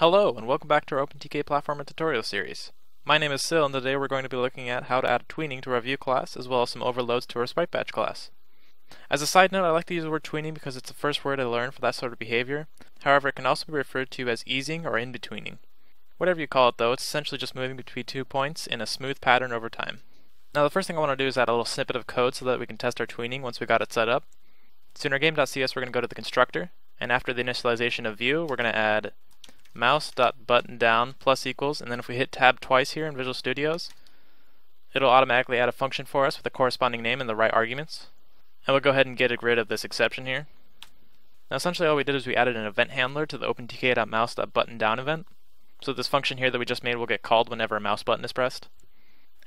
Hello, and welcome back to our OpenTK Platformer tutorial series. My name is Sil, and today we're going to be looking at how to add tweening to our view class, as well as some overloads to our sprite batch class. As a side note, I like to use the word tweening because it's the first word I learned for that sort of behavior. However, it can also be referred to as easing or in-betweening. Whatever you call it though, it's essentially just moving between two points in a smooth pattern over time. Now the first thing I want to do is add a little snippet of code so that we can test our tweening once we got it set up. So in our game.cs we're going to go to the constructor, and after the initialization of view, we're going to add mouse.buttonDown plus equals, and then if we hit tab twice here in Visual Studios, it'll automatically add a function for us with the corresponding name and the right arguments. And we'll go ahead and get rid of this exception here. Now essentially all we did is we added an event handler to the opentk.mouse.buttonDown event. So this function here that we just made will get called whenever a mouse button is pressed.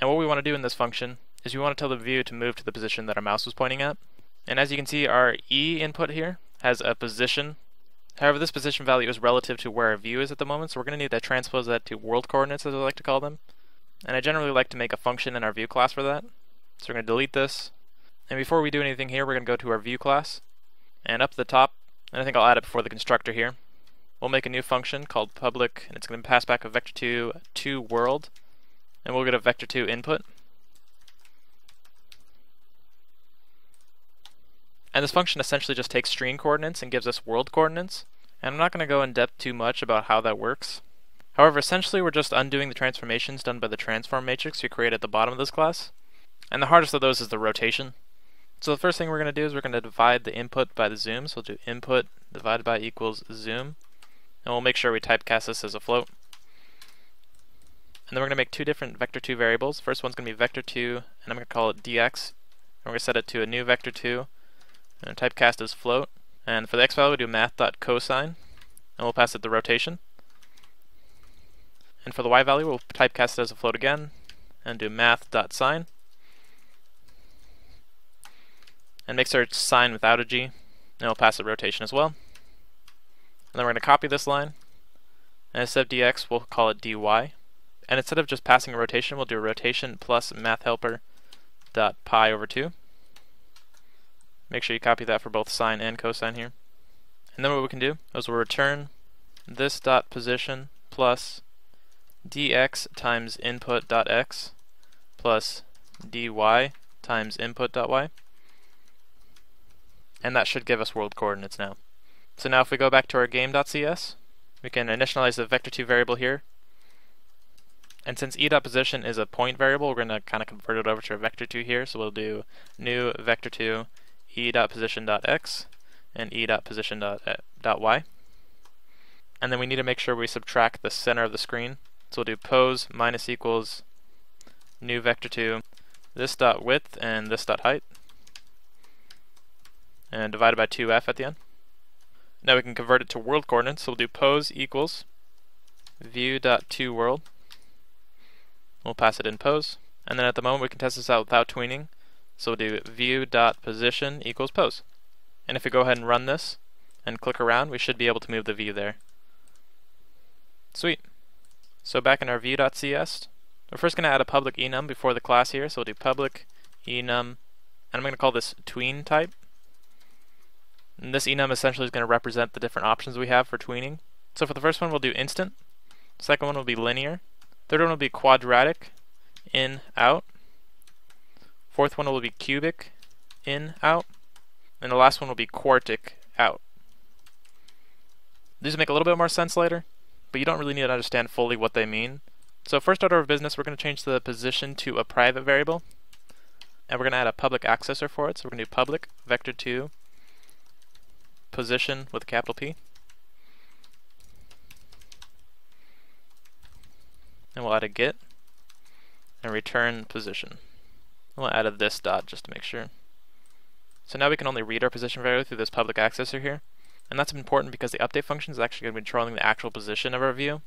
And what we want to do in this function is we want to tell the view to move to the position that our mouse was pointing at. And as you can see, our E input here has a position However, this position value is relative to where our view is at the moment, so we're going to need to transpose that to world coordinates, as I like to call them. And I generally like to make a function in our view class for that. So we're going to delete this. And before we do anything here, we're going to go to our view class. And up to the top, and I think I'll add it before the constructor here, we'll make a new function called public, and it's going to pass back a vector2 to world. And we'll get a vector2 input. And this function essentially just takes screen coordinates and gives us world coordinates. And I'm not going to go in depth too much about how that works. However, essentially we're just undoing the transformations done by the transform matrix we create at the bottom of this class. And the hardest of those is the rotation. So the first thing we're going to do is we're going to divide the input by the zoom. So we'll do input divided by equals zoom. And we'll make sure we typecast this as a float. And then we're going to make two different vector2 variables. First one's going to be vector2, and I'm going to call it dx. And we're going to set it to a new vector2, and typecast as float. And for the x value, we do math.cosine, and we'll pass it the rotation. And for the y value, we'll typecast it as a float again, and do math.sine. And make sure it's sine without a g, and we'll pass it rotation as well. And then we're going to copy this line, and instead of dx, we'll call it dy. And instead of just passing a rotation, we'll do a rotation plus math helper dot pi over 2. Make sure you copy that for both sine and cosine here. And then what we can do is we'll return this dot position plus dx times input dot x plus dy times input dot y. And that should give us world coordinates now. So now if we go back to our game.cs, we can initialize the vector2 variable here. And since e.position is a point variable, we're going to kind of convert it over to a vector2 here. So we'll do new vector2 e.position.x and e.position.y. And then we need to make sure we subtract the center of the screen. So we'll do pose minus equals new vector2 this dot width and this dot height and divided by 2f at the end. Now we can convert it to world coordinates, so we'll do pose equals view dot to world. We'll pass it in pose. And then at the moment we can test this out without tweening. So we'll do view dot position equals pose. And if we go ahead and run this and click around, we should be able to move the view there. Sweet. So back in our view.cs, we're first going to add a public enum before the class here. So we'll do public enum, and I'm going to call this tween type. And this enum essentially is going to represent the different options we have for tweening. So for the first one, we'll do instant. Second one will be linear. Third one will be quadratic, in, out. Fourth one will be cubic, in, out. And the last one will be quartic, out. These make a little bit more sense later, but you don't really need to understand fully what they mean. So first order of business, we're going to change the position to a private variable. And we're going to add a public accessor for it. So we're going to do public vector2 position with a capital P. And we'll add a get and return position. We'll add a this dot just to make sure. So now we can only read our position variable through this public accessor here. And that's important because the update function is actually going to be controlling the actual position of our view.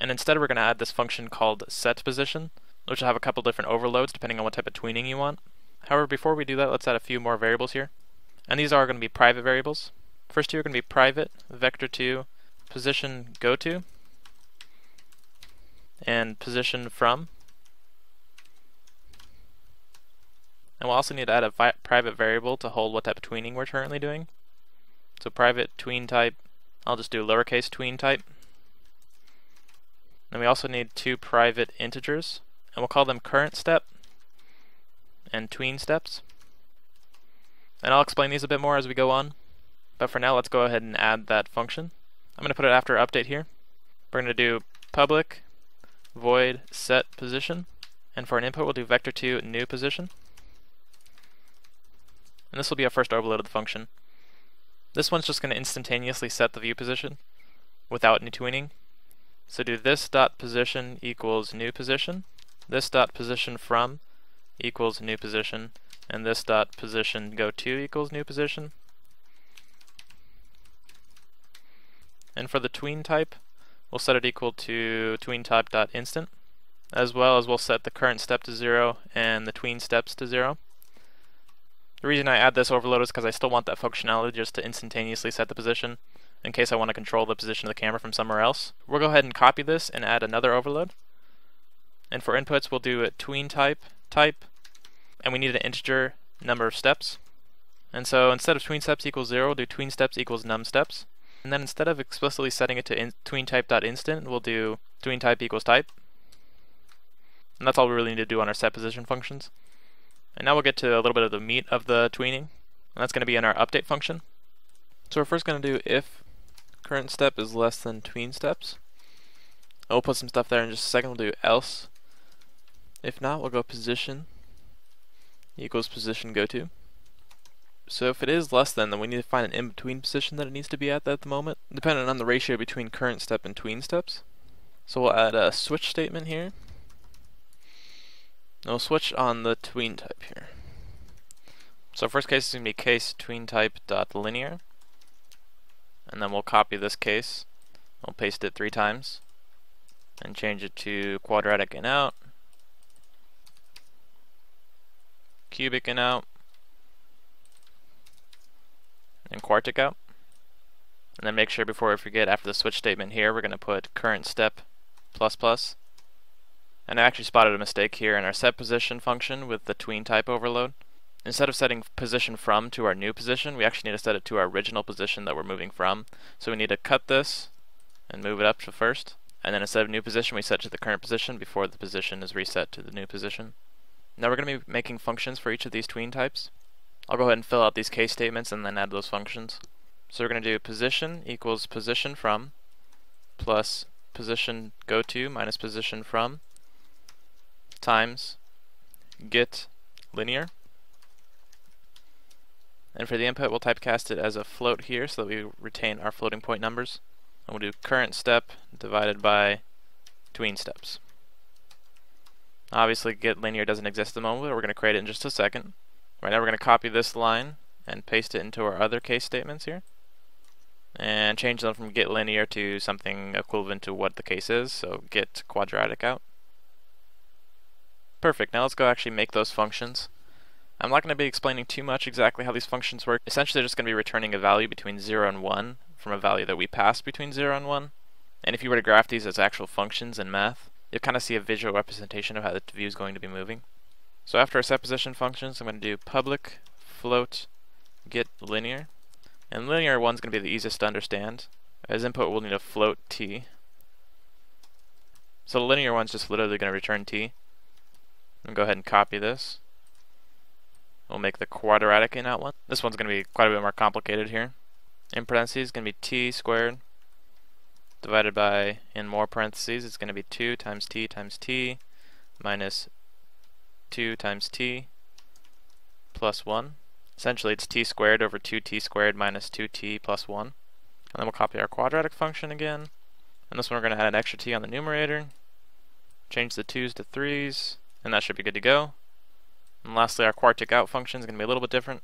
And instead we're going to add this function called set position, which will have a couple different overloads depending on what type of tweening you want. However, before we do that, let's add a few more variables here. And these are going to be private variables. First two are going to be private, vector2, position go to, and position from. And we'll also need to add a private variable to hold what type of tweening we're currently doing. So private tween type, I'll just do lowercase tween type. And we also need two private integers, and we'll call them current step and tween steps. And I'll explain these a bit more as we go on, but for now let's go ahead and add that function. I'm going to put it after update here. We're going to do public void set position, and for an input we'll do vector2 new position. And this will be our first overload of the function. This one's just going to instantaneously set the view position without any tweening. So do this dot position equals new position, this dot position from equals new position, and this dot position go to equals new position. And for the tween type, we'll set it equal to tween type dot instant, as well as we'll set the current step to zero and the tween steps to zero. The reason I add this overload is because I still want that functionality just to instantaneously set the position in case I want to control the position of the camera from somewhere else. We'll go ahead and copy this and add another overload. And for inputs we'll do a tween type, type, and we need an integer number of steps. And so instead of tween steps equals 0, we'll do tween steps equals num steps. And then instead of explicitly setting it to in tween type.instant, we'll do tween type equals type. And that's all we really need to do on our set position functions. And now we'll get to a little bit of the meat of the tweening, and that's going to be in our update function. So we're first going to do if current step is less than tween steps. We'll put some stuff there in just a second. We'll do else. If not, we'll go position equals position go to. So if it is less than, then we need to find an in-between position that it needs to be at at the moment, depending on the ratio between current step and tween steps. So we'll add a switch statement here. And we'll switch on the tween type here. So first case is going to be case tween type dot linear, and then we'll copy this case. We'll paste it three times, and change it to quadratic in out, cubic in out, and quartic out. And then make sure before we forget, after the switch statement here, we're going to put current step plus plus and I actually spotted a mistake here in our set position function with the tween type overload. Instead of setting position from to our new position, we actually need to set it to our original position that we're moving from. So we need to cut this and move it up to first. And then instead of new position, we set to the current position before the position is reset to the new position. Now we're going to be making functions for each of these tween types. I'll go ahead and fill out these case statements and then add those functions. So we're going to do position equals position from plus position go to minus position from times get linear. And for the input, we'll typecast it as a float here so that we retain our floating point numbers. And we'll do current step divided by tween steps. Obviously, get linear doesn't exist at the moment, but we're going to create it in just a second. Right now, we're going to copy this line and paste it into our other case statements here. And change them from get linear to something equivalent to what the case is, so get quadratic out. Perfect, now let's go actually make those functions. I'm not going to be explaining too much exactly how these functions work. Essentially, they're just going to be returning a value between 0 and 1 from a value that we passed between 0 and 1. And if you were to graph these as actual functions in math, you'll kind of see a visual representation of how the view is going to be moving. So after our set position functions, I'm going to do public float get linear. And linear 1 is going to be the easiest to understand. As input, we'll need a float t. So the linear one's just literally going to return t. I'll go ahead and copy this. We'll make the quadratic in out one. This one's going to be quite a bit more complicated here. In parentheses, going to be t squared divided by, in more parentheses, it's going to be 2 times t times t minus 2 times t plus 1. Essentially, it's t squared over 2t squared minus 2t plus 1. And then we'll copy our quadratic function again. And this one we're going to add an extra t on the numerator. Change the 2's to 3's and that should be good to go. And lastly, our quartic out function is going to be a little bit different.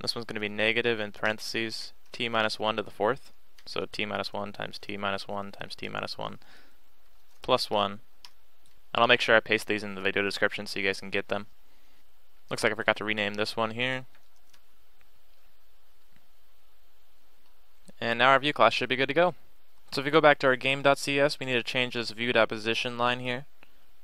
This one's going to be negative in parentheses t minus 1 to the fourth. So t minus 1 times t minus 1 times t minus 1 plus 1. And I'll make sure I paste these in the video description so you guys can get them. Looks like I forgot to rename this one here. And now our view class should be good to go. So if we go back to our game.cs, we need to change this view.position line here.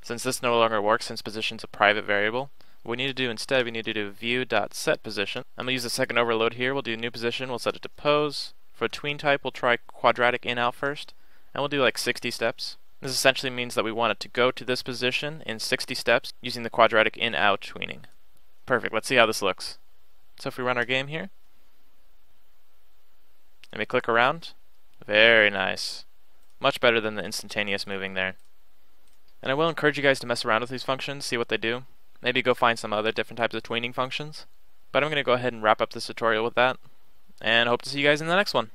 Since this no longer works since position is a private variable, what we need to do instead, we need to do view.setPosition. I'm going to use the second overload here. We'll do new position. We'll set it to pose. For a tween type, we'll try quadratic in out first. and we'll do like 60 steps. This essentially means that we want it to go to this position in 60 steps using the quadratic in-out tweening. Perfect, let's see how this looks. So if we run our game here, and we click around, very nice. Much better than the instantaneous moving there. And I will encourage you guys to mess around with these functions, see what they do. Maybe go find some other different types of tweening functions. But I'm going to go ahead and wrap up this tutorial with that, and hope to see you guys in the next one.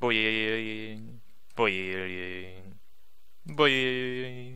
Boing. Boing. Boing.